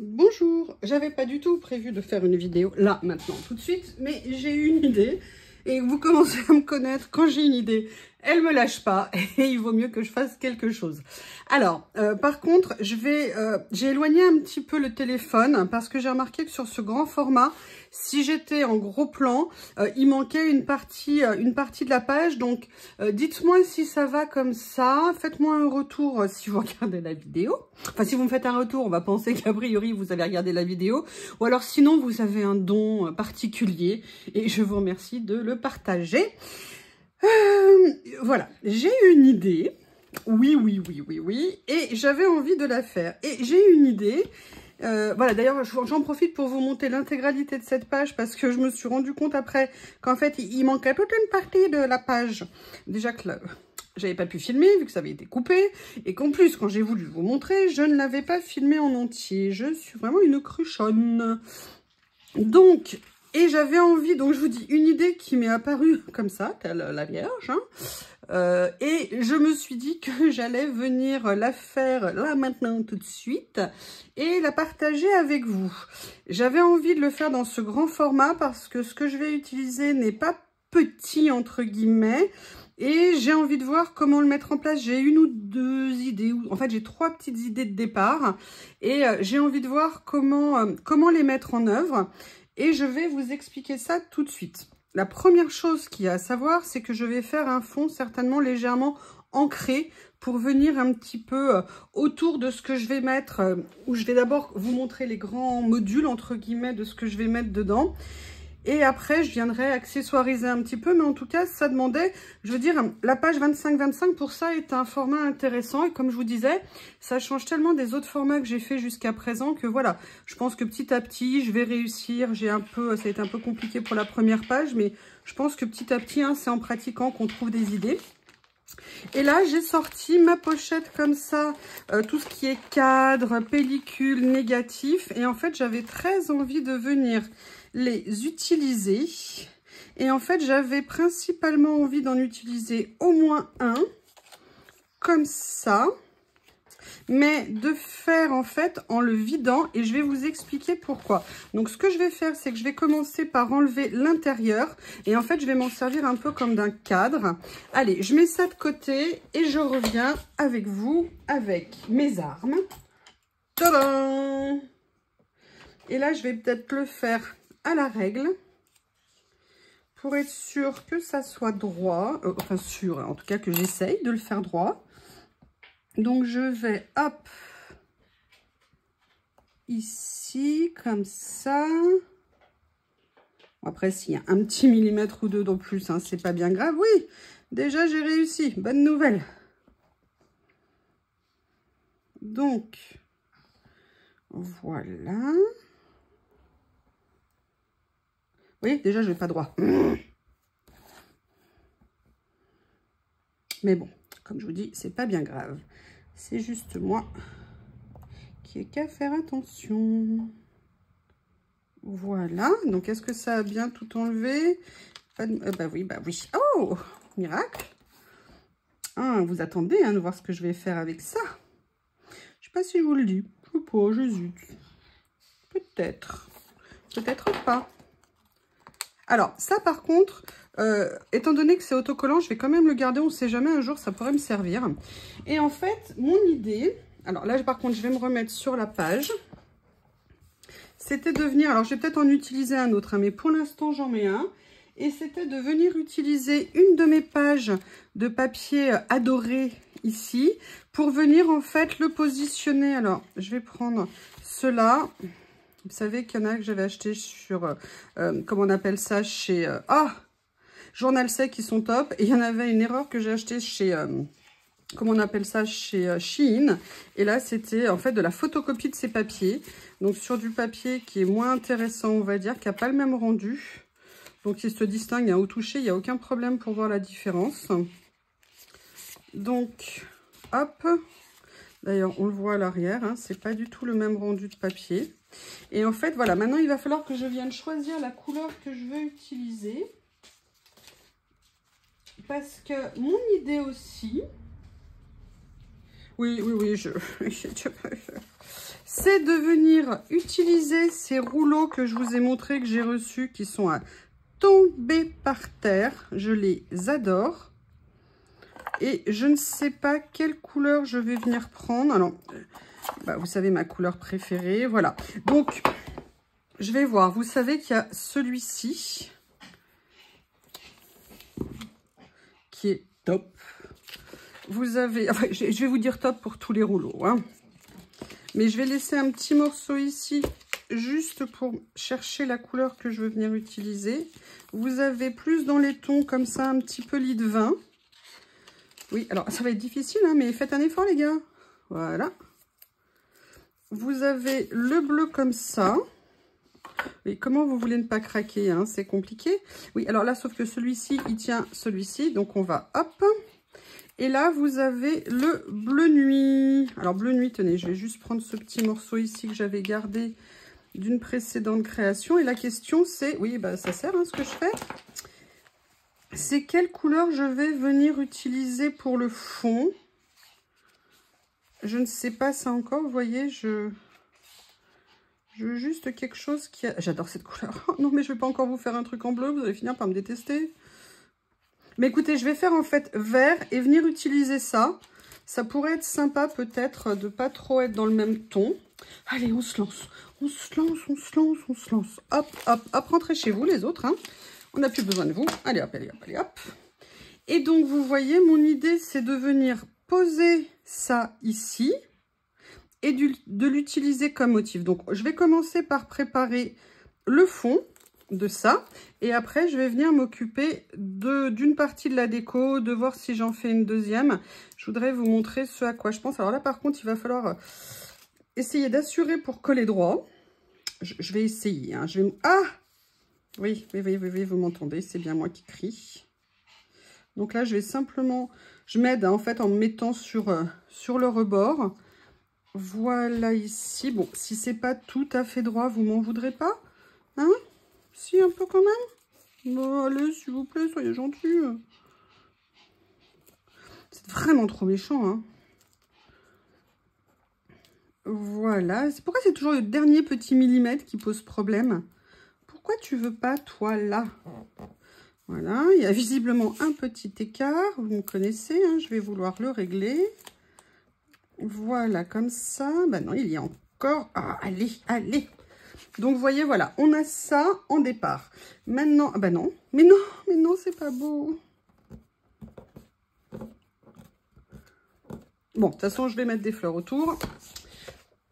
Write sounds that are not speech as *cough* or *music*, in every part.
Bonjour, j'avais pas du tout prévu de faire une vidéo là, maintenant, tout de suite, mais j'ai eu une idée et vous commencez à me connaître, quand j'ai une idée, elle me lâche pas *laughs* et il vaut mieux que je fasse quelque chose. Alors, euh, par contre, je vais, euh, j'ai éloigné un petit peu le téléphone parce que j'ai remarqué que sur ce grand format, si j'étais en gros plan, euh, il manquait une partie, une partie de la page. Donc, dites-moi si ça va comme ça. Faites-moi un retour si vous *laughs* regardez la vidéo. Enfin, si vous me faites un retour, on va penser *laughs* qu'a priori, vous avez regardé la vidéo. Ou alors, sinon, vous avez un don particulier et je vous remercie de le partager. Euh, voilà, j'ai une idée. Oui, oui, oui, oui, oui. Et j'avais envie de la faire. Et j'ai une idée. Euh, voilà, d'ailleurs, j'en profite pour vous monter l'intégralité de cette page parce que je me suis rendu compte après qu'en fait, il manquait toute une partie de la page. Déjà que j'avais pas pu filmer vu que ça avait été coupé et qu'en plus, quand j'ai voulu vous montrer, je ne l'avais pas filmé en entier. Je suis vraiment une cruchonne. Donc, et j'avais envie, donc je vous dis, une idée qui m'est apparue *laughs* comme ça, telle la Vierge. Hein. Euh, et je me suis dit que *laughs* j'allais venir la faire là maintenant tout de suite et la partager avec vous. J'avais envie de le faire dans ce grand format parce que ce que je vais utiliser n'est pas petit entre guillemets. Et j'ai envie de voir comment le mettre en place. J'ai une ou deux idées. En fait, j'ai trois petites idées de départ. Et euh, j'ai envie de voir comment, euh, comment les mettre en œuvre. Et je vais vous expliquer ça tout de suite. La première chose qu'il y a à savoir, c'est que je vais faire un fond certainement légèrement ancré pour venir un petit peu euh, autour de ce que je vais mettre, euh, où je vais d'abord vous montrer les grands modules, entre guillemets, de ce que je vais mettre dedans. Et après, je viendrai accessoiriser un petit peu, mais en tout cas, ça demandait, je veux dire, la page 25-25 pour ça est un format intéressant. Et comme je vous disais, ça change tellement des autres formats que j'ai fait jusqu'à présent que voilà, je pense que petit à petit, je vais réussir. J'ai un peu, ça a été un peu compliqué pour la première page, mais je pense que petit à petit, hein, c'est en pratiquant qu'on trouve des idées. Et là, j'ai sorti ma pochette comme ça, euh, tout ce qui est cadre, pellicule, négatif. Et en fait, j'avais très envie de venir les utiliser. Et en fait, j'avais principalement envie d'en utiliser au moins un, comme ça. Mais de faire en fait en le vidant et je vais vous expliquer pourquoi. Donc ce que je vais faire, c'est que je vais commencer par enlever l'intérieur et en fait je vais m'en servir un peu comme d'un cadre. Allez, je mets ça de côté et je reviens avec vous avec mes armes. Et là, je vais peut-être le faire à la règle pour être sûr que ça soit droit, euh, enfin sûr, en tout cas que j'essaye de le faire droit. Donc je vais, hop, ici, comme ça. Après, s'il y a un petit millimètre ou deux de plus, hein, c'est pas bien grave. Oui, déjà j'ai réussi, bonne nouvelle. Donc, voilà. Oui, déjà, je vais pas droit. Mais bon, comme je vous dis, c'est pas bien grave. C'est juste moi qui ai qu'à faire attention. Voilà. Donc, est-ce que ça a bien tout enlevé? Euh, Bah oui, bah oui. Oh Miracle ah, Vous attendez hein, de voir ce que je vais faire avec ça. Je sais pas si je vous le dis. Je sais pas, j'hésite. Peut-être. Peut-être pas. Alors, ça par contre, euh, étant donné que c'est autocollant, je vais quand même le garder. On ne sait jamais, un jour, ça pourrait me servir. Et en fait, mon idée... Alors là, par contre, je vais me remettre sur la page. C'était de venir... Alors, je vais peut-être en utiliser un autre, hein, mais pour l'instant, j'en mets un. Et c'était de venir utiliser une de mes pages de papier adoré ici pour venir en fait le positionner. Alors, je vais prendre cela. Vous savez qu'il y en a que j'avais acheté sur, euh, euh, comment on appelle ça, chez... Euh, ah Journal Sec, qui sont top. Et il y en avait une erreur que j'ai acheté chez... comment on appelle ça Chez Shein. Et là, c'était en fait de la photocopie de ces papiers. Donc, sur du papier qui est moins intéressant, on va dire, qui n'a pas le même rendu. Donc, il se distingue au toucher. Il n'y a aucun problème pour voir la différence. Donc, hop D'ailleurs, on le voit à l'arrière, hein, c'est pas du tout le même rendu de papier. Et en fait, voilà, maintenant il va falloir que je vienne choisir la couleur que je veux utiliser. Parce que mon idée aussi... Oui, oui, oui, je... *laughs* c'est de venir utiliser ces rouleaux que je vous ai montré, que j'ai reçus, qui sont à tomber par terre. Je les adore. Et je ne sais pas quelle couleur je vais venir prendre. Alors, bah, vous savez ma couleur préférée. Voilà. Donc, je vais voir. Vous savez qu'il y a celui-ci qui est top. Vous avez... Je vais vous dire top pour tous les rouleaux. Hein. Mais je vais laisser un petit morceau ici juste pour chercher la couleur que je veux venir utiliser. Vous avez plus dans les tons comme ça, un petit peu lit de vin. Oui, alors ça va être difficile, hein, mais faites un effort les gars. Voilà. Vous avez le bleu comme ça. Et comment vous voulez ne pas craquer hein, C'est compliqué. Oui, alors là, sauf que celui-ci, il tient celui-ci. Donc, on va, hop. Et là, vous avez le bleu nuit. Alors, bleu nuit, tenez, je vais juste prendre ce petit morceau ici que j'avais gardé d'une précédente création. Et la question, c'est... Oui, bah ça sert, hein, ce que je fais. C'est quelle couleur je vais venir utiliser pour le fond? Je ne sais pas ça encore, vous voyez, je... Je veux juste quelque chose qui a... J'adore cette couleur. *laughs* non, mais je ne vais pas encore vous faire un truc en bleu, vous allez finir par me détester. Mais écoutez, je vais faire en fait vert et venir utiliser ça. Ça pourrait être sympa peut-être de pas trop être dans le même ton. Allez, on se lance, on se lance, on se lance, on se lance. Hop, hop, hop, rentrez chez vous les autres. Hein. On n'a plus besoin de vous. Allez, hop, allez, hop, allez, hop. Et donc, vous voyez, mon idée, c'est de venir poser ça ici et de l'utiliser comme motif. Donc, je vais commencer par préparer le fond de ça. Et après, je vais venir m'occuper d'une partie de la déco, de voir si j'en fais une deuxième. Je voudrais vous montrer ce à quoi je pense. Alors là, par contre, il va falloir essayer d'assurer pour coller droit. Je, vais essayer. Hein. Je. Ah oui, oui, oui, oui, vous m'entendez. C'est bien moi qui crie. Donc là, je vais simplement... Je m'aide hein, en fait en me mettant sur, euh, sur le rebord. Voilà ici. Bon, si c'est pas tout à fait droit, vous m'en voudrez pas Hein? Si, un peu quand même Bon, allez, s'il vous plaît, soyez gentils. C'est vraiment trop méchant, hein voilà. Pourquoi c'est toujours le dernier petit millimètre qui pose problème Pourquoi tu veux pas, toi, là? Voilà. Il y a visiblement un petit écart. Vous me connaissez. Hein, je vais vouloir le régler. Voilà, comme ça. Ben non, il y a encore... Ah, allez, allez donc, vous voyez, voilà, on a ça en départ. Maintenant, ah ben non, mais non, mais non, c'est pas beau. Bon, de toute façon, je vais mettre des fleurs autour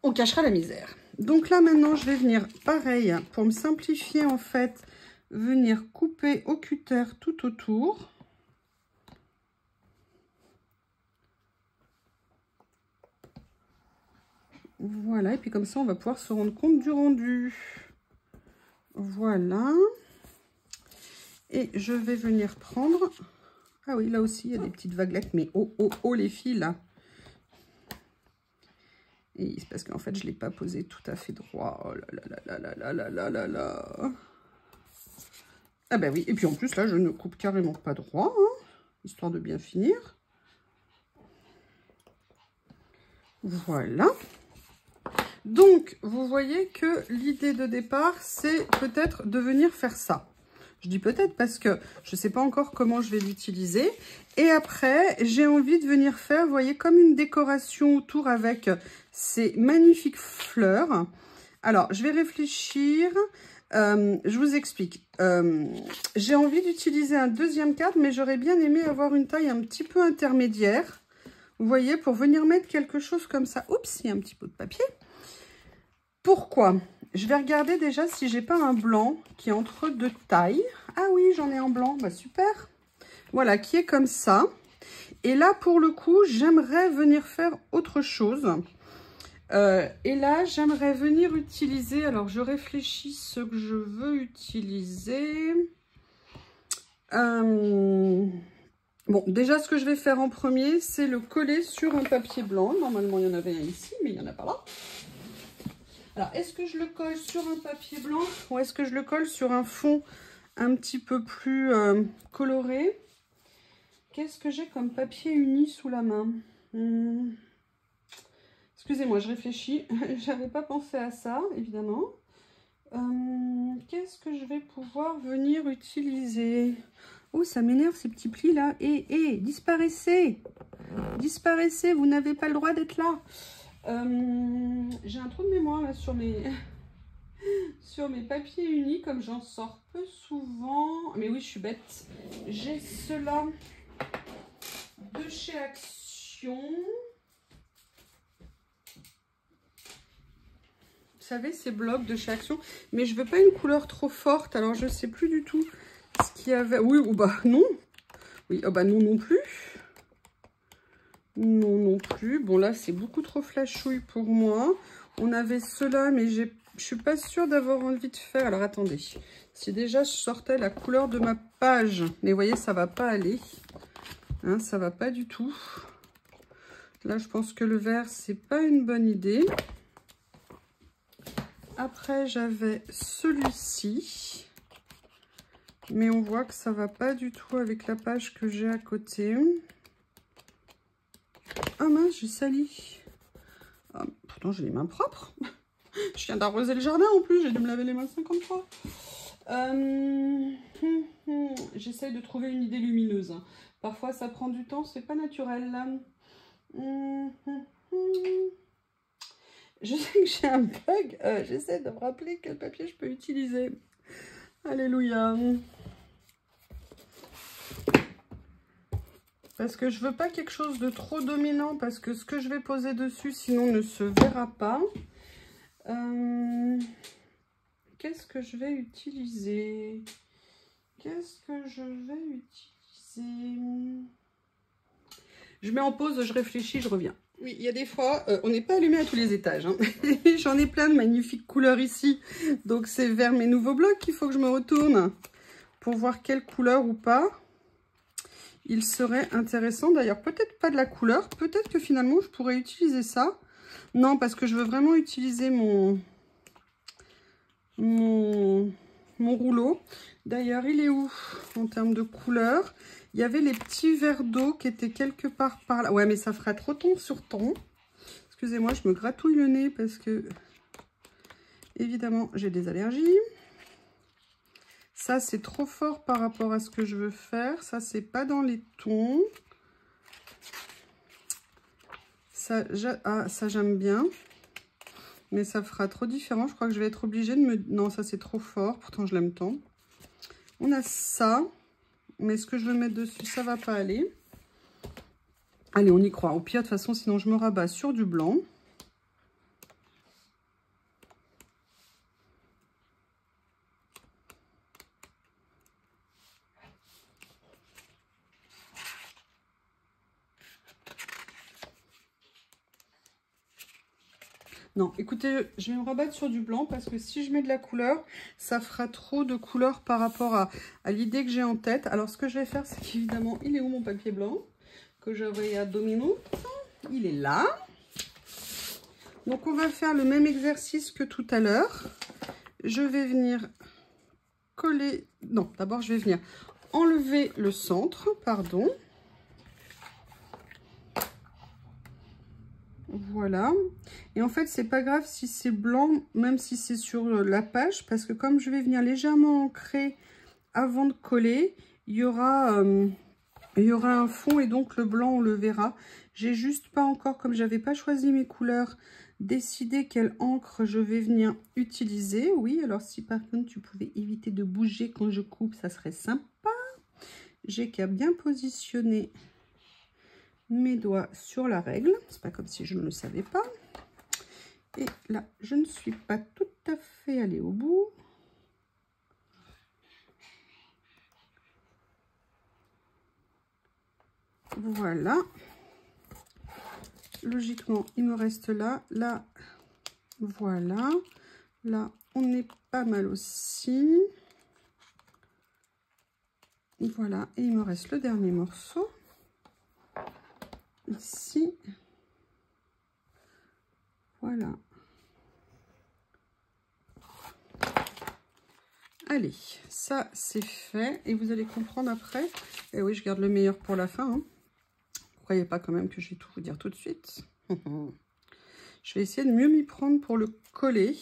on cachera la misère. Donc là, maintenant, je vais venir, pareil, pour me simplifier, en fait, venir couper au cutter tout autour. Voilà, et puis comme ça, on va pouvoir se rendre compte du rendu. Voilà. Et je vais venir prendre... Ah oui, là aussi, il y a des petites vaguelettes, mais oh, oh, oh, les filles, là et c'est parce qu'en fait, je ne l'ai pas posé tout à fait droit. Oh là là là là là là là là là Ah ben oui, et puis en plus, là, je ne coupe carrément pas droit, hein, histoire de bien finir. Voilà. Donc, vous voyez que l'idée de départ, c'est peut-être de venir faire ça. Je dis peut-être parce que je ne sais pas encore comment je vais l'utiliser. Et après, j'ai envie de venir faire, vous voyez, comme une décoration autour avec ces magnifiques fleurs. Alors, je vais réfléchir. Euh, je vous explique. Euh, j'ai envie d'utiliser un deuxième cadre, mais j'aurais bien aimé avoir une taille un petit peu intermédiaire. Vous voyez, pour venir mettre quelque chose comme ça. Oups, il y a un petit peu de papier. Pourquoi? Je vais regarder déjà si j'ai pas un blanc qui est entre deux tailles. Ah oui, j'en ai un blanc. Bah super. Voilà, qui est comme ça. Et là, pour le coup, j'aimerais venir faire autre chose. Euh, et là, j'aimerais venir utiliser... Alors, je réfléchis ce que je veux utiliser. Euh, bon, déjà, ce que je vais faire en premier, c'est le coller sur un papier blanc. Normalement, il y en avait un ici, mais il n'y en a pas là. Alors, est-ce que je le colle sur un papier blanc ou est-ce que je le colle sur un fond un petit peu plus euh, coloré? Qu'est-ce que j'ai comme papier uni sous la main? Hmm. Excusez-moi, je réfléchis. *laughs* J'avais pas pensé à ça, évidemment. Euh, qu'est-ce que je vais pouvoir venir utiliser? Oh, ça m'énerve ces petits plis là. Et eh, eh, disparaissez Disparaissez, vous n'avez pas le droit d'être là. Euh, j'ai un trou de mémoire là sur mes, *laughs* sur mes papiers unis, comme j'en sors peu souvent. Mais oui, je suis bête. J'ai cela de chez Action. Vous savez, ces blocs de chez Action. Mais je veux pas une couleur trop forte, alors je sais plus du tout ce qu'il y avait. Oui, ou bah non. Oui, oh bah non non plus. Non non plus. Bon là, c'est beaucoup trop flashouille pour moi. On avait cela, mais je suis pas sûre d'avoir envie de faire. Alors attendez, si déjà je sortais la couleur de ma page, mais vous voyez, ça va pas aller. Hein, ça va pas du tout. Là, je pense que le vert, c'est pas une bonne idée. Après, j'avais celui-ci. Mais on voit que ça va pas du tout avec la page que j'ai à côté. Ah mince, j'ai sali. Ah, pourtant, j'ai les mains propres. *laughs* Je viens d'arroser le jardin en plus, j'ai dû me laver les mains 50 fois. Euh, *laughs* j'essaye de trouver une idée lumineuse. Parfois, ça prend du temps, c'est pas naturel. *laughs* Je sais que j'ai un bug. Euh, j'essaie de me rappeler quel papier je peux utiliser. Alléluia. Parce que je veux pas quelque chose de trop dominant parce que ce que je vais poser dessus sinon ne se verra pas. Euh, qu'est-ce que je vais utiliser? Qu'est-ce que je vais utiliser? Je mets en pause, je réfléchis, je reviens. Oui, il y a des fois, euh, on n'est pas allumé à tous les étages. Hein. *laughs* J'en ai plein de magnifiques couleurs ici. Donc c'est vers mes nouveaux blocs qu'il faut que je me retourne pour voir quelle couleur ou pas il serait intéressant. D'ailleurs, peut-être pas de la couleur. Peut-être que finalement, je pourrais utiliser ça. Non, parce que je veux vraiment utiliser mon, mon, mon rouleau. D'ailleurs, il est où en termes de couleur? Il y avait les petits verres d'eau qui étaient quelque part par là. Ouais, mais ça ferait trop ton sur ton. Excusez-moi, je me gratouille le nez parce que, évidemment, j'ai des allergies. Ça, c'est trop fort par rapport à ce que je veux faire. Ça, c'est pas dans les tons. Ça, ah, ça j'aime bien. Mais ça fera trop différent. Je crois que je vais être obligée de me... Non, ça, c'est trop fort. Pourtant, je l'aime tant. On a ça. Mais ce que je veux mettre dessus, ça va pas aller. Allez, on y croit. Au pire, de toute façon, sinon, je me rabats sur du blanc. Non, écoutez, je vais me rabattre sur du blanc parce que si je mets de la couleur, ça fera trop de couleur par rapport à, l'idée que j'ai en tête. Alors, ce que je vais faire, c'est qu'évidemment, il est où mon papier blanc que j'avais à Domino? Il est là. Donc, on va faire le même exercice que tout à l'heure. Je vais venir coller... Non, d'abord, je vais venir enlever le centre, pardon. Voilà. Et en fait, c'est pas grave si c'est blanc, même si c'est sur la page, parce que comme je vais venir légèrement ancrer avant de coller, il y aura, euh, il y aura un fond et donc le blanc, on le verra. J'ai juste pas encore, comme j'avais pas choisi mes couleurs, décidé quelle encre je vais venir utiliser. Oui, alors si par contre tu pouvais éviter de bouger quand je coupe, ça serait sympa. J'ai qu'à bien positionner mes doigts sur la règle. C'est pas comme si je ne le savais pas. Et là, je ne suis pas tout à fait allée au bout. Voilà. Logiquement, il me reste là. Là, voilà. Là, on est pas mal aussi. Voilà. Et il me reste le dernier morceau ici. Voilà. Allez, ça c'est fait. Et vous allez comprendre après. Et oui, je garde le meilleur pour la fin. Hein. Croyez pas quand même que je vais tout vous dire tout de suite? *laughs* Je vais essayer de mieux m'y prendre pour le coller.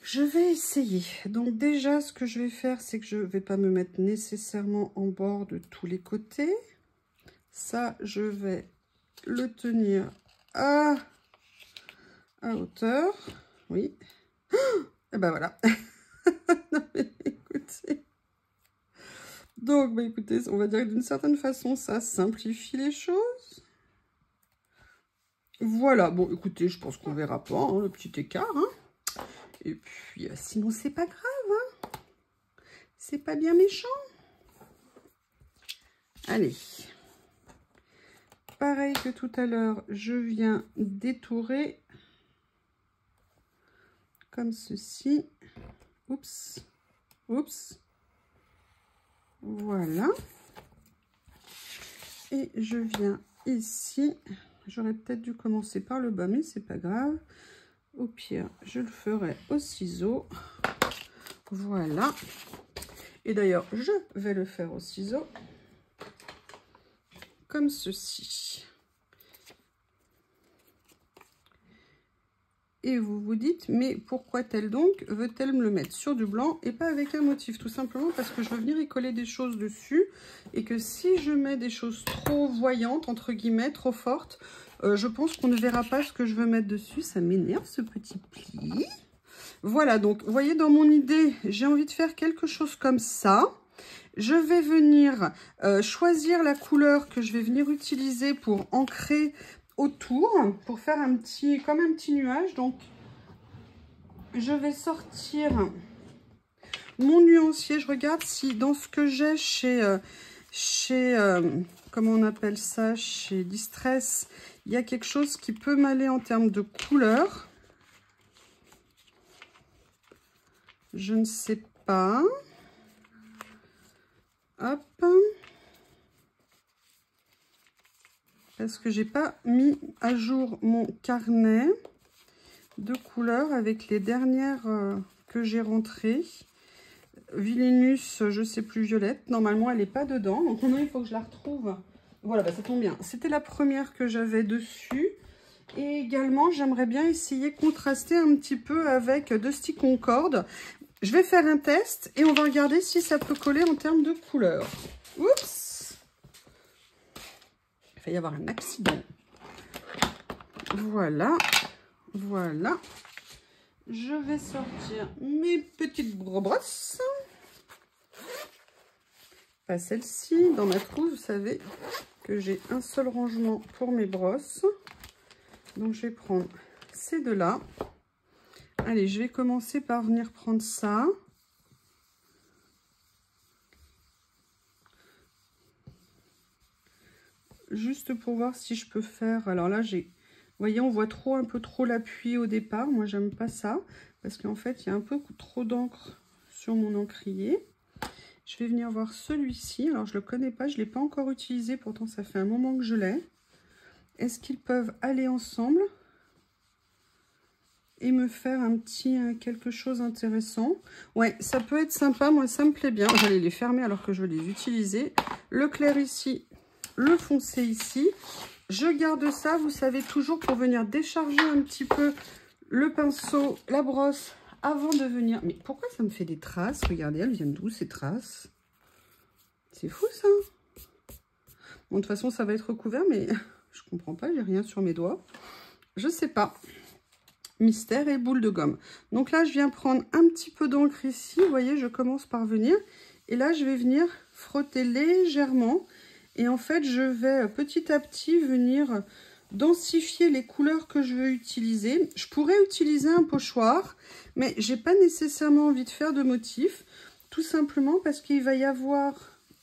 Je vais essayer. Donc déjà, ce que je vais faire, c'est que je ne vais pas me mettre nécessairement en bord de tous les côtés. Ça, je vais le tenir à, hauteur. Oui. Et ben voilà. *laughs* écoutez. Donc, bah, écoutez, on va dire que d'une certaine façon, ça simplifie les choses. Voilà, bon, écoutez, je pense qu'on verra pas hein, le petit écart. Hein. Et puis, euh, sinon, c'est pas grave. Hein. C'est pas bien méchant. Allez. Pareil que tout à l'heure, je viens détourer comme ceci. Oups. Oups. Voilà. Et je viens ici. J'aurais peut-être dû commencer par le bas, mais c'est pas grave. Au pire, je le ferai au ciseau. Voilà. Et d'ailleurs, je vais le faire au ciseau. Ceci. Et vous vous dites, mais pourquoi t-elle donc veut-elle me le mettre sur du blanc et pas avec un motif Tout simplement parce que je veux venir y coller des choses dessus et que si je mets des choses trop voyantes, entre guillemets, trop fortes, euh, je pense qu'on ne verra pas ce que je veux mettre dessus. Ça m'énerve ce petit pli. Voilà, donc vous voyez dans mon idée, j'ai envie de faire quelque chose comme ça. Je vais venir euh, choisir la couleur que je vais venir utiliser pour ancrer autour pour faire un petit, comme un petit nuage. Donc, je vais sortir mon nuancier. Je regarde si dans ce que j'ai chez, euh, chez euh, comment on appelle ça, chez Distress, il y a quelque chose qui peut m'aller en termes de couleur. Je ne sais pas. Parce que j'ai pas mis à jour mon carnet de couleurs avec les dernières euh, que j'ai rentrées. Villinus, je sais plus, violette. Normalement, elle n'est pas dedans. Donc maintenant, il faut que je la retrouve. Voilà, bah, ça tombe bien. C'était la première que j'avais dessus. Et également, j'aimerais bien essayer de contraster un petit peu avec Dusty Concorde. Je vais faire un test et on va regarder si ça peut coller en termes de couleurs. Oups il va y avoir un accident. Voilà, voilà. Je vais sortir mes petites brosses. Pas celle-ci. Dans ma trousse, vous savez que j'ai un seul rangement pour mes brosses. Donc, je vais prendre ces deux-là. Allez, je vais commencer par venir prendre ça. juste pour voir si je peux faire... Alors là, j'ai... Vous voyez, on voit trop un peu trop l'appui au départ. Moi, j'aime pas ça. Parce qu'en fait, il y a un peu trop d'encre sur mon encrier. Je vais venir voir celui-ci. Alors, je le connais pas. Je ne l'ai pas encore utilisé. Pourtant, ça fait un moment que je l'ai. Est-ce qu'ils peuvent aller ensemble? Et me faire un petit quelque chose intéressant. Ouais, ça peut être sympa. Moi, ça me plaît bien. J'allais les fermer alors que je vais les utiliser. Le clair ici, le foncé ici. Je garde ça, vous savez, toujours pour venir décharger un petit peu le pinceau, la brosse, avant de venir... Mais pourquoi ça me fait des traces? Regardez, elles viennent d'où ces traces? C'est fou ça Bon, de toute façon, ça va être recouvert, mais *laughs* je comprends pas, j'ai rien sur mes doigts. Je sais pas. Mystère et boule de gomme. Donc là, je viens prendre un petit peu d'encre ici. Vous voyez, je commence par venir. Et là, je vais venir frotter légèrement et en fait, je vais petit à petit venir densifier les couleurs que je veux utiliser. Je pourrais utiliser un pochoir, mais j'ai pas nécessairement envie de faire de motif, tout simplement parce qu'il va y avoir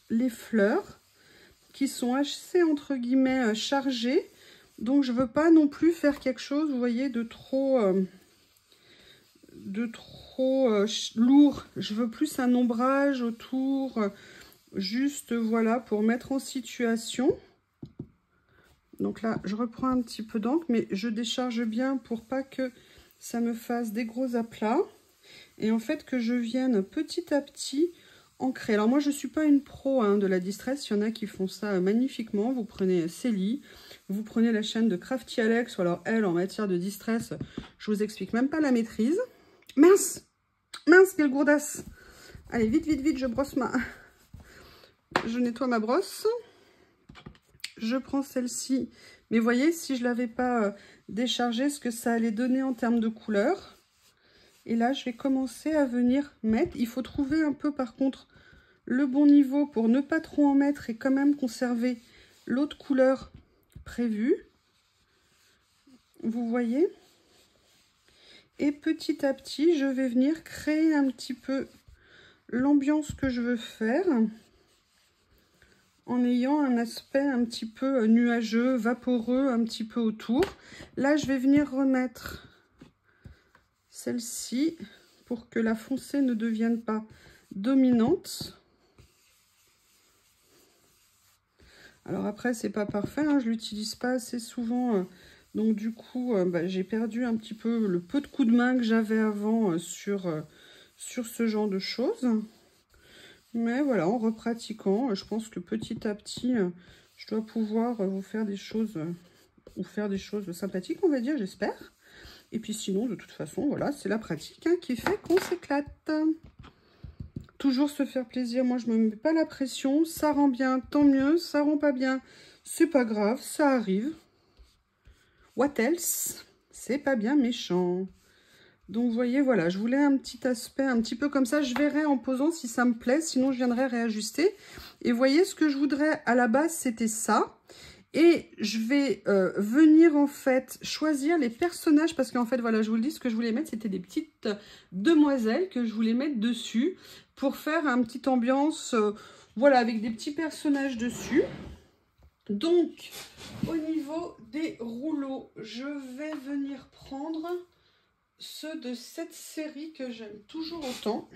les fleurs qui sont assez, entre guillemets, chargées. Donc, je veux pas non plus faire quelque chose, vous voyez, de trop... Euh, de trop euh, lourd. Je veux plus un ombrage autour juste voilà pour mettre en situation. Donc là je reprends un petit peu d'encre mais je décharge bien pour pas que ça me fasse des gros aplats. Et en fait que je vienne petit à petit ancrer. Alors moi je suis pas une pro hein, de la distress il y en a qui font ça magnifiquement. Vous prenez Célie Vous prenez la chaîne de Crafty Alex, ou alors elle, en matière de distress, je vous explique même pas la maîtrise. Mince Mince, quelle gourdasse Allez, vite, vite, vite, je brosse ma... Je nettoie ma brosse. Je prends celle-ci. Mais voyez, si je ne l'avais pas euh, déchargée, ce que ça allait donner en termes de couleur. Et là, je vais commencer à venir mettre. Il faut trouver un peu, par contre, le bon niveau pour ne pas trop en mettre et quand même conserver l'autre couleur prévue. Vous voyez? Et petit à petit, je vais venir créer un petit peu l'ambiance que je veux faire en ayant un aspect un petit peu nuageux, vaporeux, un petit peu autour. Là, je vais venir remettre celle-ci pour que la foncée ne devienne pas dominante. Alors après, c'est pas parfait, hein, je l'utilise pas assez souvent. Euh, donc du coup, euh, bah, j'ai perdu un petit peu le peu de coup de main que j'avais avant euh, sur, ce genre de choses. Mais voilà, en repratiquant, je pense que petit à petit, je dois pouvoir vous faire des choses, ou faire des choses sympathiques, on va dire, j'espère. Et puis sinon, de toute façon, voilà, c'est la pratique hein, qui fait qu'on s'éclate. Toujours se faire plaisir, moi je me mets pas la pression, ça rend bien, tant mieux, ça rend pas bien, c'est pas grave, ça arrive. What else? C'est pas bien méchant. Donc, vous voyez, voilà, je voulais un petit aspect un petit peu comme ça. Je verrai en posant si ça me plaît, sinon je viendrai réajuster. Et vous voyez, ce que je voudrais à la base, c'était ça. Et je vais euh, venir en fait choisir les personnages parce qu'en fait, voilà, je vous le dis, ce que je voulais mettre, c'était des petites demoiselles que je voulais mettre dessus pour faire un petite ambiance, euh, voilà, avec des petits personnages dessus. Donc, au niveau des rouleaux, je vais venir prendre ceux de cette série que j'aime toujours autant,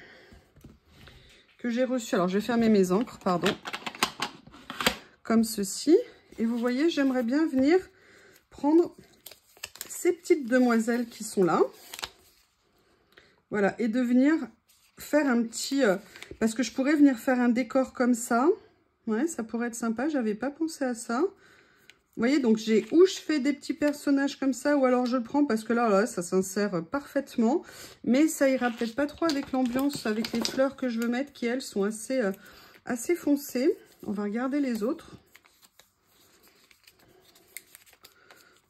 que j'ai reçu. Alors, je vais fermer mes encres, pardon, comme ceci. Et vous voyez, j'aimerais bien venir prendre ces petites demoiselles qui sont là. Voilà, et de venir faire un petit... Euh, parce que je pourrais venir faire un décor comme ça. Ouais, ça pourrait être sympa, j'avais pas pensé à ça. Vous voyez, donc j'ai ou je fais des petits personnages comme ça, ou alors je le prends parce que là, là ça s'insère parfaitement. Mais ça ira peut-être pas trop avec l'ambiance, avec les fleurs que je veux mettre, qui elles sont assez, euh, assez foncées. On va regarder les autres.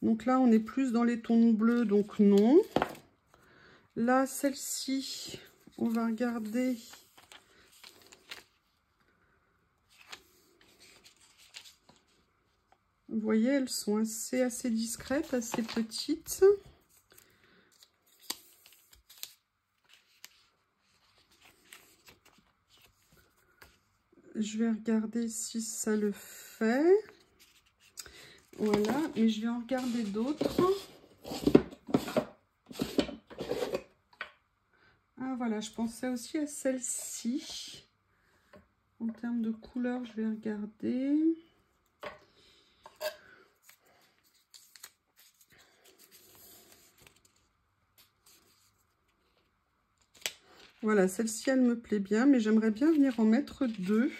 Donc là, on est plus dans les tons bleus, donc non. Là, celle-ci, on va regarder Vous voyez, elles sont assez, assez discrètes, assez petites. Je vais regarder si ça le fait. Voilà, et je vais en regarder d'autres. Voilà, je pensais aussi à celle-ci. En termes de couleur, je vais regarder. Voilà, celle-ci, elle me plaît bien, mais j'aimerais bien venir en mettre deux,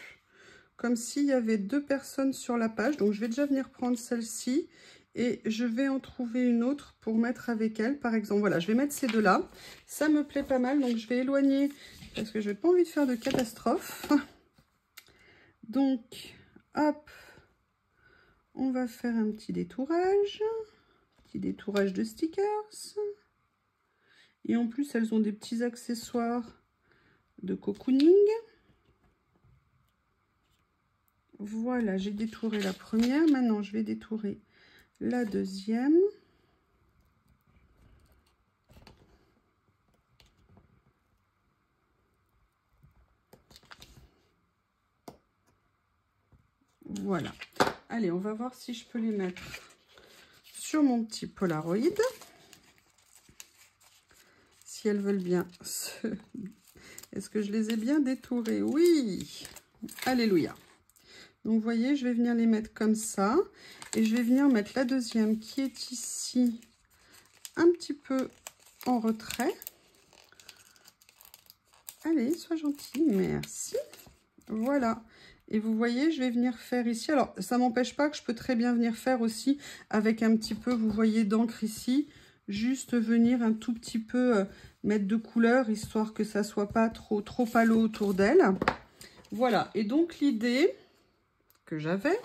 comme s'il y avait deux personnes sur la page. Donc, je vais déjà venir prendre celle-ci et je vais en trouver une autre pour mettre avec elle, par exemple. Voilà, je vais mettre ces deux-là. Ça me plaît pas mal, donc je vais éloigner parce que je n'ai pas envie de faire de catastrophe. *laughs* Donc, hop, on va faire un petit détourage. Petit détourage de stickers. Et en plus, elles ont des petits accessoires de cocooning. Voilà, j'ai détouré la première. Maintenant, je vais détourer la deuxième. Voilà. Allez, on va voir si je peux les mettre sur mon petit Polaroid elles veulent bien. *laughs* Est-ce que je les ai bien détourées? Oui Alléluia Donc, vous voyez, je vais venir les mettre comme ça. Et je vais venir mettre la deuxième qui est ici, un petit peu en retrait. Allez, sois gentil, merci. Voilà. Et vous voyez, je vais venir faire ici. Alors, ça m'empêche pas que je peux très bien venir faire aussi avec un petit peu, vous voyez, d'encre ici. Juste venir un tout petit peu euh, mettre de couleur, histoire que ça soit pas trop, trop pâle autour d'elle. Voilà. Et donc, l'idée que j'avais,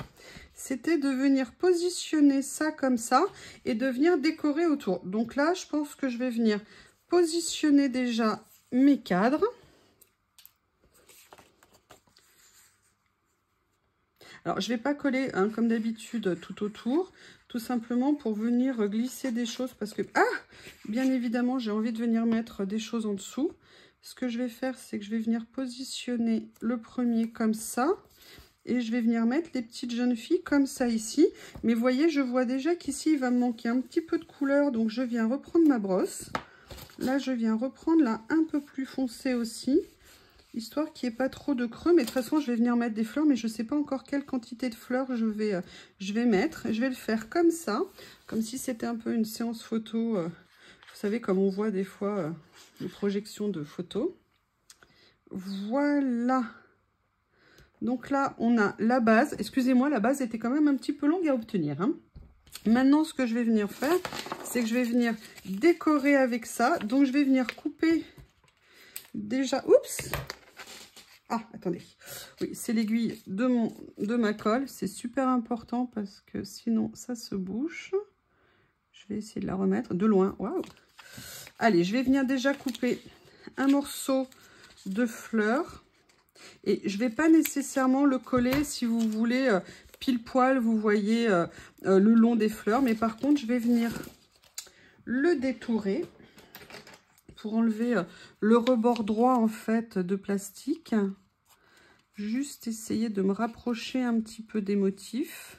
c'était de venir positionner ça comme ça et de venir décorer autour. Donc là, je pense que je vais venir positionner déjà mes cadres. Alors, je ne vais pas coller, hein, comme d'habitude, tout autour, tout simplement pour venir glisser des choses, parce que, ah, bien évidemment, j'ai envie de venir mettre des choses en dessous. Ce que je vais faire, c'est que je vais venir positionner le premier comme ça, et je vais venir mettre les petites jeunes filles comme ça ici. Mais voyez, je vois déjà qu'ici, il va me manquer un petit peu de couleur. Donc, je viens reprendre ma brosse. Là, je viens reprendre là un peu plus foncé aussi. Histoire qu'il n'y ait pas trop de creux. Mais de toute façon, je vais venir mettre des fleurs. Mais je ne sais pas encore quelle quantité de fleurs je vais, euh, je vais mettre. Je vais le faire comme ça. Comme si c'était un peu une séance photo. Euh, vous savez, comme on voit des fois euh, les projections de photos. Voilà. Donc là, on a la base. Excusez-moi, la base était quand même un petit peu longue à obtenir. Hein. Maintenant, ce que je vais venir faire, c'est que je vais venir décorer avec ça. Donc, je vais venir couper déjà... Oups Ah, attendez. Oui, c'est l'aiguille de, de ma colle. C'est super important parce que sinon, ça se bouche. Je vais essayer de la remettre de loin. Waouh Allez, je vais venir déjà couper un morceau de fleurs. Et je ne vais pas nécessairement le coller si vous voulez euh, pile poil, vous voyez euh, euh, le long des fleurs. Mais par contre, je vais venir le détourer pour enlever le rebord droit en fait de plastique. Juste essayer de me rapprocher un petit peu des motifs.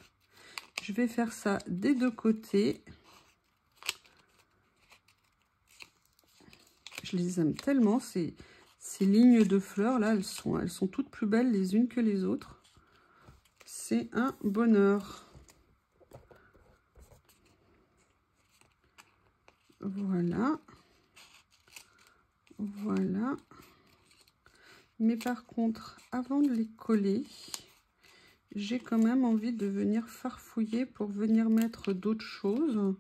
Je vais faire ça des deux côtés. Je les aime tellement, c'est ces lignes de fleurs là, elles sont, elles sont toutes plus belles les unes que les autres. C'est un bonheur. Voilà. Voilà. Mais par contre, avant de les coller, j'ai quand même envie de venir farfouiller pour venir mettre d'autres choses.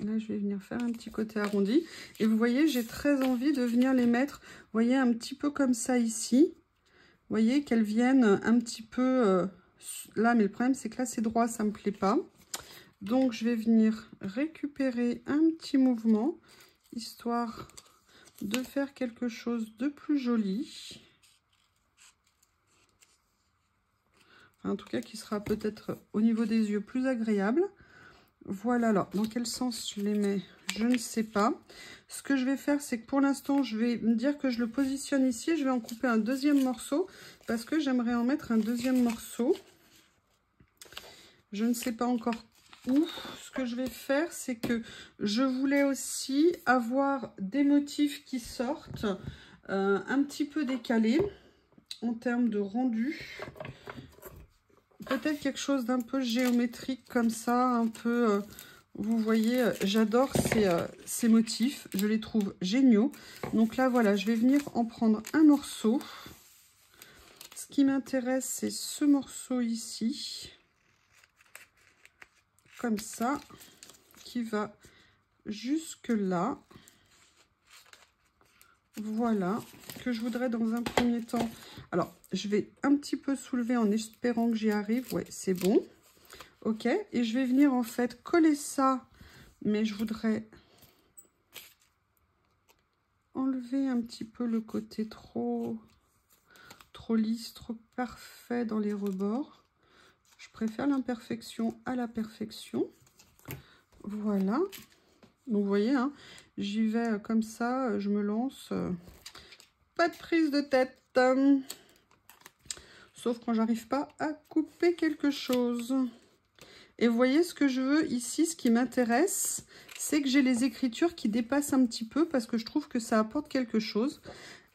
Là, je vais venir faire un petit côté arrondi. Et vous voyez, j'ai très envie de venir les mettre, vous voyez, un petit peu comme ça ici. Vous voyez qu'elles viennent un petit peu euh, là, mais le problème, c'est que là, c'est droit, ça me plaît pas. Donc, je vais venir récupérer un petit mouvement, histoire de faire quelque chose de plus joli. en tout cas, qui sera peut-être au niveau des yeux plus agréable. Voilà, alors, dans quel sens je les mets? Je ne sais pas. Ce que je vais faire, c'est que pour l'instant, je vais me dire que je le positionne ici. Je vais en couper un deuxième morceau parce que j'aimerais en mettre un deuxième morceau. Je ne sais pas encore où. Ce que je vais faire, c'est que je voulais aussi avoir des motifs qui sortent euh, un petit peu décalés en termes de rendu peut-être quelque chose d'un peu géométrique comme ça, un peu... Euh, vous voyez, euh, j'adore ces, euh, ces, motifs, je les trouve géniaux. Donc là, voilà, je vais venir en prendre un morceau. Ce qui m'intéresse, c'est ce morceau ici. Comme ça, qui va jusque là. Voilà, que je voudrais dans un premier temps. Alors, je vais un petit peu soulever en espérant que j'y arrive. Ouais, c'est bon. Ok, et je vais venir en fait coller ça, mais je voudrais enlever un petit peu le côté trop, trop lisse, trop parfait dans les rebords. Je préfère l'imperfection à la perfection. Voilà. Donc, vous voyez, hein, j'y vais comme ça, je me lance. Pas de prise de tête. Sauf quand j'arrive pas à couper quelque chose. Et vous voyez ce que je veux ici, ce qui m'intéresse, c'est que j'ai les écritures qui dépassent un petit peu parce que je trouve que ça apporte quelque chose.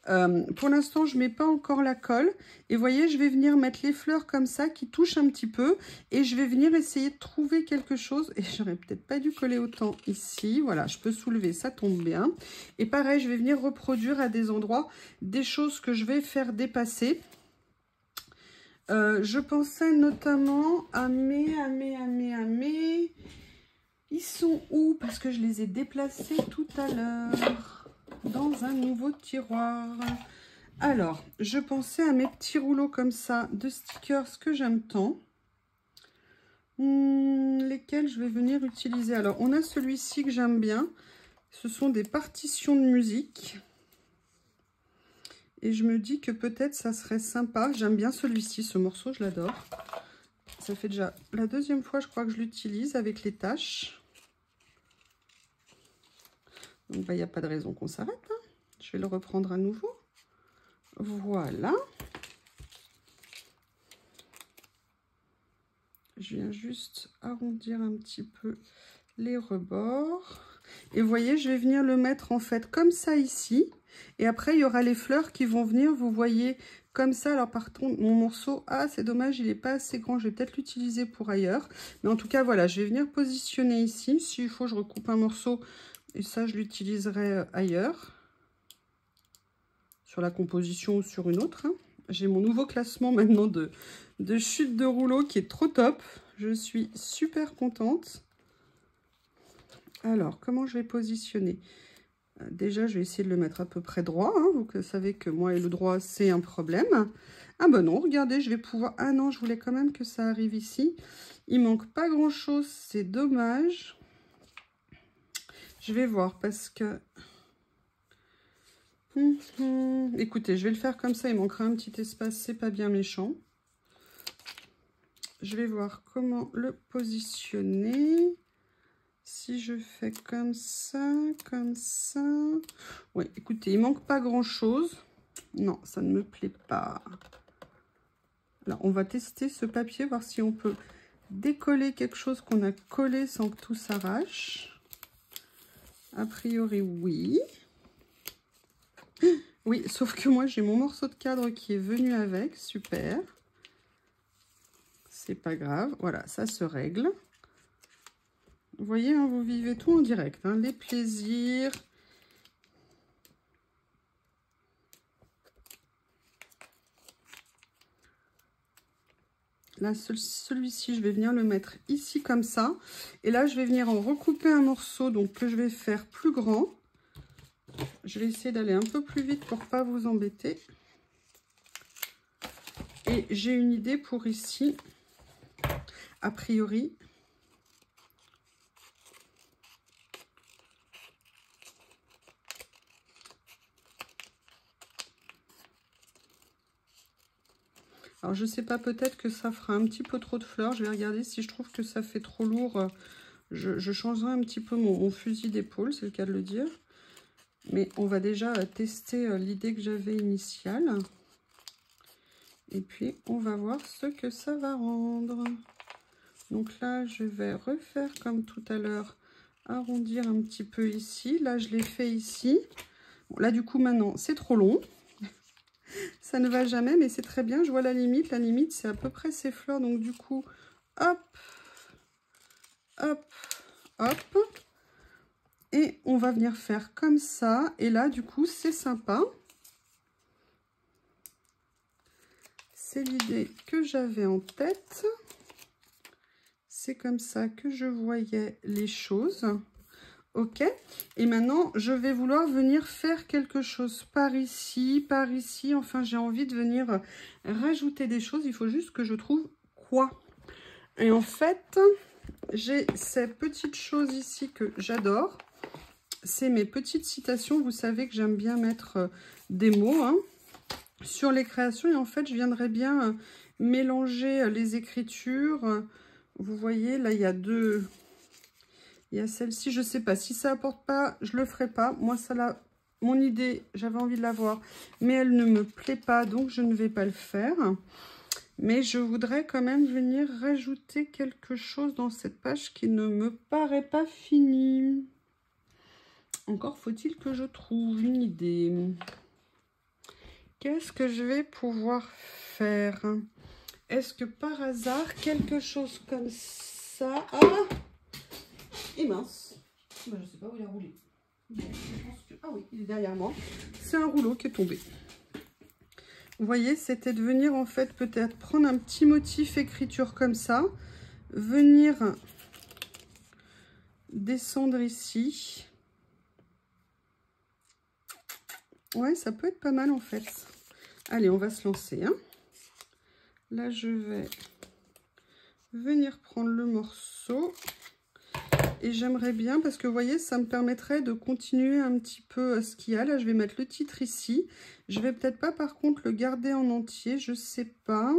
Euh, pour l'instant, je ne mets pas encore la colle. Et vous voyez, je vais venir mettre les fleurs comme ça qui touchent un petit peu. Et je vais venir essayer de trouver quelque chose. Et *laughs* j'aurais peut-être pas dû coller autant ici. Voilà, je peux soulever, ça tombe bien. Et pareil, je vais venir reproduire à des endroits des choses que je vais faire dépasser. Euh, je pensais notamment à mes, à mes, à mes, à mes... Ils sont où? Parce que je les ai déplacés tout à l'heure dans un nouveau tiroir. Alors, je pensais à mes petits rouleaux comme ça de stickers que j'aime tant. Hmm, lesquels je vais venir utiliser? Alors, on a celui-ci que j'aime bien. Ce sont des partitions de musique. Et je me dis que peut-être ça serait sympa. J'aime bien celui-ci, ce morceau, je l'adore. Ça fait déjà la deuxième fois, je crois, que je l'utilise avec les tâches. Bah, il n'y a pas de raison qu'on s'arrête. Hein. Je vais le reprendre à nouveau. Voilà. Je viens juste arrondir un petit peu les rebords. Et vous voyez, je vais venir le mettre en fait comme ça ici. Et après, il y aura les fleurs qui vont venir, vous voyez, comme ça. Alors par contre, mon morceau, ah c'est dommage, il n'est pas assez grand. Je vais peut-être l'utiliser pour ailleurs. Mais en tout cas, voilà, je vais venir positionner ici. S'il faut, je recoupe un morceau et ça, je l'utiliserai euh, ailleurs sur la composition ou sur une autre. Hein. J'ai mon nouveau classement *laughs* maintenant de, de chute de rouleau qui est trop top. Je suis super contente. Alors, comment je vais positionner? Euh, Déjà, je vais essayer de le mettre à peu près droit. Hein. Vous savez que moi et le droit, c'est un problème. Ah ben non, regardez, je vais pouvoir... Ah non, je voulais quand même que ça arrive ici. Il manque pas grand-chose, c'est dommage. Je vais voir parce que Mhm. Écoutez, je vais le faire comme ça. Il manquera un petit espace. C'est pas bien méchant. Je vais voir comment le positionner. Si je fais comme ça, comme ça... Oui, écoutez, il manque pas grand-chose. Non, ça ne me plaît pas. Alors, on va tester ce papier, voir si on peut décoller quelque chose qu'on a collé sans que tout s'arrache. A priori, oui. Oui, sauf que moi, j'ai mon morceau de cadre qui est venu avec. Super. C'est pas grave. Voilà, ça se règle. Vous voyez, hein, vous vivez tout en direct. Hein, les plaisirs. Là, celui-ci, je vais venir le mettre ici comme ça. Et là, je vais venir en recouper un morceau donc que je vais faire plus grand. Je vais essayer d'aller un peu plus vite pour pas vous embêter. Et j'ai une idée pour ici. A priori, Alors, je sais pas, peut-être que ça fera un petit peu trop de fleurs. Je vais regarder si je trouve que ça fait trop lourd. Je, changerai un petit peu mon fusil d'épaule, c'est le cas de le dire. Mais on va déjà tester euh, l'idée que j'avais initiale. Et puis, on va voir ce que ça va rendre. Donc là, je vais refaire comme tout à l'heure, arrondir un petit peu ici. Là, je l'ai fait ici. là, du coup, maintenant, c'est trop long. Ça ne va jamais, mais c'est très bien. Je vois la limite. La limite, c'est à peu près ces fleurs. Donc, du coup, hop, hop, hop. Et on va venir faire comme ça. Et là, du coup, c'est sympa. C'est l'idée que j'avais en tête. C'est comme ça que je voyais les choses. Ok Et maintenant, je vais vouloir venir faire quelque chose par ici, par ici. Enfin, j'ai envie de venir rajouter des choses. Il faut juste que je trouve quoi. Et en fait, j'ai ces petites choses ici que j'adore c'est mes petites citations. Vous savez que j'aime bien mettre euh, des mots hein, sur les créations. Et en fait, je viendrai bien euh, mélanger euh, les écritures. Vous voyez, là, il y a deux... Il y a celle-ci, je ne sais pas. Si ça apporte pas, je le ferai pas. Moi, ça l'a... Mon idée, j'avais envie de la voir, mais elle ne me plaît pas, donc je ne vais pas le faire. Mais je voudrais quand même venir rajouter quelque chose dans cette page qui ne me paraît pas finie. Encore faut-il que je trouve une idée. Qu'est-ce que je vais pouvoir faire? Est-ce que par hasard, quelque chose comme ça... Ah Et mince bah, Je ne sais pas où il a roulé. Ah oui, il est derrière moi. C'est un rouleau qui est tombé. vous voyez, c'était de venir en fait peut-être prendre un petit motif écriture comme ça, venir descendre ici. Ouais, ça peut être pas mal en fait. Allez, on va se lancer. Hein. Là, je vais venir prendre le morceau. Et j'aimerais bien, parce que vous voyez, ça me permettrait de continuer un petit peu ce qu'il y a. Là, je vais mettre le titre ici. Je vais peut-être pas, par contre, le garder en entier. Je sais pas.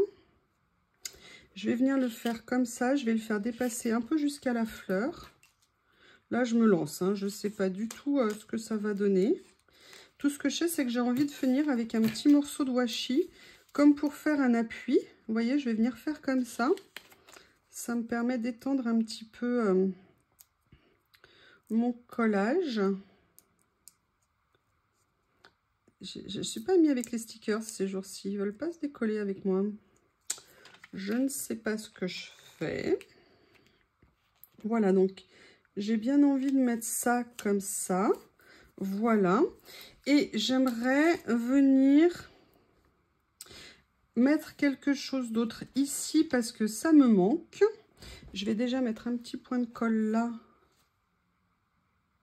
Je vais venir le faire comme ça. Je vais le faire dépasser un peu jusqu'à la fleur. Là, je me lance. Hein. Je ne sais pas du tout euh, ce que ça va donner. Tout ce que je sais, c'est que j'ai envie de finir avec un petit morceau de washi, comme pour faire un appui. Vous voyez, je vais venir faire comme ça. Ça me permet d'étendre un petit peu euh, mon collage. Je ne suis pas mis avec les stickers ces jours-ci. Ils veulent pas se décoller avec moi. Je ne sais pas ce que je fais. Voilà, donc j'ai bien envie de mettre ça comme ça. Voilà. Et j'aimerais venir mettre quelque chose d'autre ici parce que ça me manque. Je vais déjà mettre un petit point de colle là.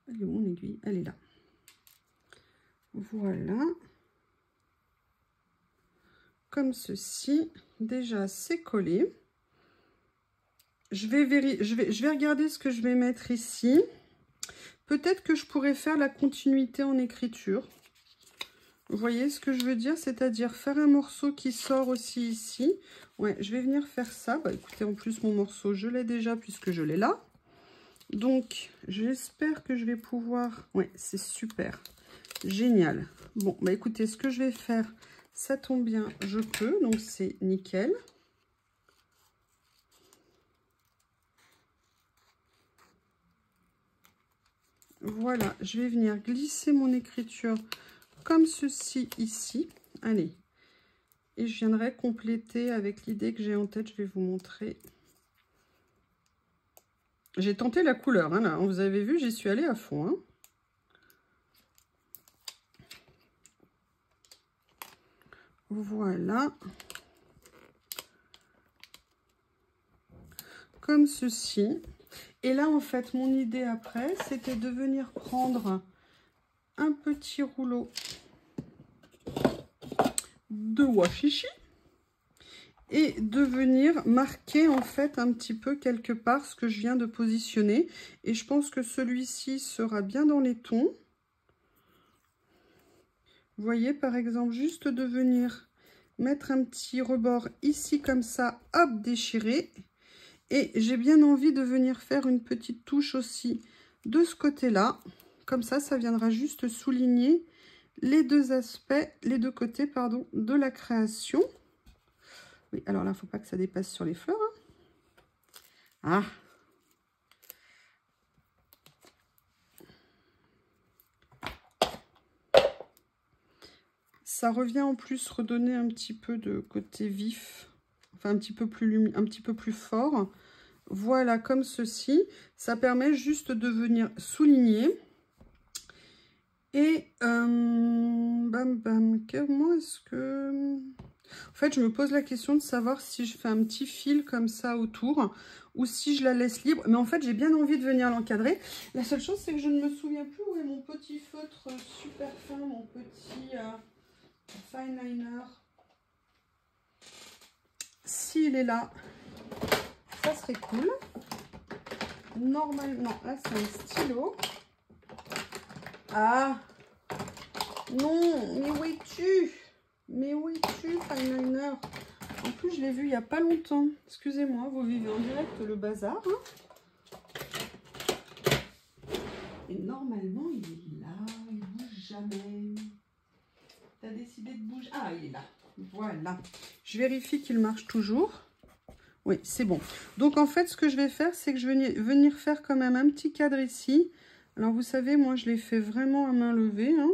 Elle est mon aiguille? Elle est là. Voilà. Comme ceci. Déjà, c'est collé. Je vais regarder ce que je vais mettre ici. Peut-être que je pourrais faire la continuité en écriture. Vous voyez ce que je veux dire? C'est-à-dire faire un morceau qui sort aussi ici. Ouais, je vais venir faire ça. Bah, écoutez, en plus, mon morceau, je l'ai déjà puisque je l'ai là. Donc, j'espère que je vais pouvoir... Ouais, c'est super. Génial. Bon, bah écoutez, ce que je vais faire, ça tombe bien, je peux. Donc, c'est nickel. Voilà, je vais venir glisser mon écriture comme ceci ici. Allez. Et je viendrai compléter avec l'idée que j'ai en tête. Je vais vous montrer. J'ai tenté la couleur. Hein, là. Vous avez vu, j'y suis allée à fond. Hein. Voilà. Comme ceci. Et là, en fait, mon idée après, c'était de venir prendre un petit rouleau de washi et de venir marquer en fait un petit peu quelque part ce que je viens de positionner. Et je pense que celui-ci sera bien dans les tons. Vous voyez, par exemple, juste de venir mettre un petit rebord ici comme ça, hop, déchiré. Et j'ai bien envie de venir faire une petite touche aussi de ce côté-là. Comme ça, ça viendra juste souligner les deux aspects, les deux côtés, pardon, de la création. Alors là, il ne faut pas que ça dépasse sur les fleurs. Hein. Ah Ça revient en plus redonner un petit peu de côté vif, enfin un petit peu plus, un petit peu plus fort. Voilà, comme ceci. Ça permet juste de venir souligner. Et, euh, bam, bam, comment est-ce que... En fait, je me pose la question de savoir si je fais un petit fil comme ça autour ou si je la laisse libre. Mais en fait, j'ai bien envie de venir l'encadrer. La seule chose, c'est que je ne me souviens plus où est mon petit feutre super fin, mon petit... Euh, fine liner. S'il est là, ça serait cool. Normalement, là c'est un stylo. Ah Non, mais où es-tu? Mais où es-tu, fine liner En plus, je l'ai vu il n'y a pas longtemps. Excusez-moi, vous vivez en direct le bazar. Hein. Et normalement, il est là, il bouge jamais décidé de bouger. Ah, il est là. Voilà. Je vérifie qu'il marche toujours. Oui, c'est bon. Donc, en fait, ce que je vais faire, c'est que je vais venir faire quand même un petit cadre ici. Alors, vous savez, moi, je l'ai fait vraiment à main levée. Hein.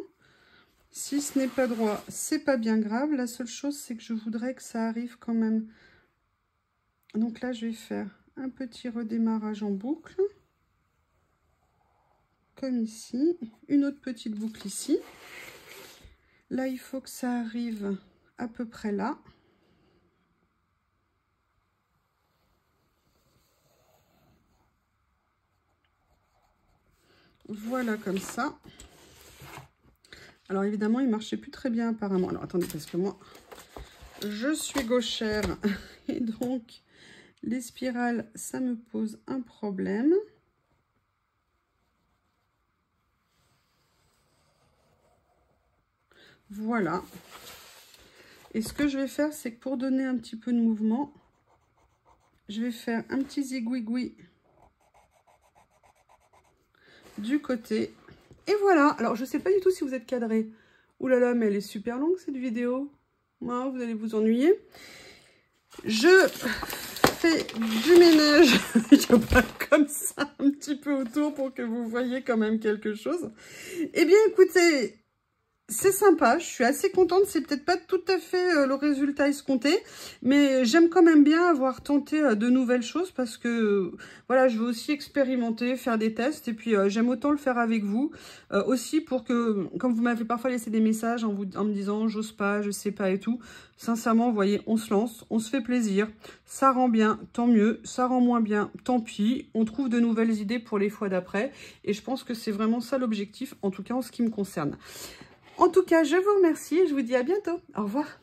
Si ce n'est pas droit, c'est pas bien grave. La seule chose, c'est que je voudrais que ça arrive quand même. Donc là, je vais faire un petit redémarrage en boucle. Comme ici. Une autre petite boucle ici. Là, il faut que ça arrive à peu près là. Voilà comme ça. Alors évidemment, il marchait plus très bien apparemment. Alors attendez, parce que moi, je suis gauchère. *laughs* Et donc, les spirales, ça me pose un problème. Voilà. Et ce que je vais faire, c'est que pour donner un petit peu de mouvement, je vais faire un petit zigouigoui du côté. Et voilà. Alors, je ne sais pas du tout si vous êtes cadré. Ouh là là, mais elle est super longue cette vidéo. Moi, vous allez vous ennuyer. Je fais du ménage *laughs* comme ça un petit peu autour pour que vous voyez quand même quelque chose. Eh bien, écoutez, c'est sympa, je suis assez contente, c'est peut-être pas tout à fait euh, le résultat escompté, mais j'aime quand même bien avoir tenté euh, de nouvelles choses parce que voilà, je veux aussi expérimenter, faire des tests et puis euh, j'aime autant le faire avec vous aussi pour que, comme vous m'avez parfois laissé des messages en, vous, en me disant j'ose pas, je sais pas et tout, sincèrement, vous voyez, on se lance, on se fait plaisir, ça rend bien, tant mieux, ça rend moins bien, tant pis, on trouve de nouvelles idées pour les fois d'après et je pense que c'est vraiment ça l'objectif, en tout cas en ce qui me concerne. En tout cas, je vous remercie et je vous dis à bientôt. Au revoir.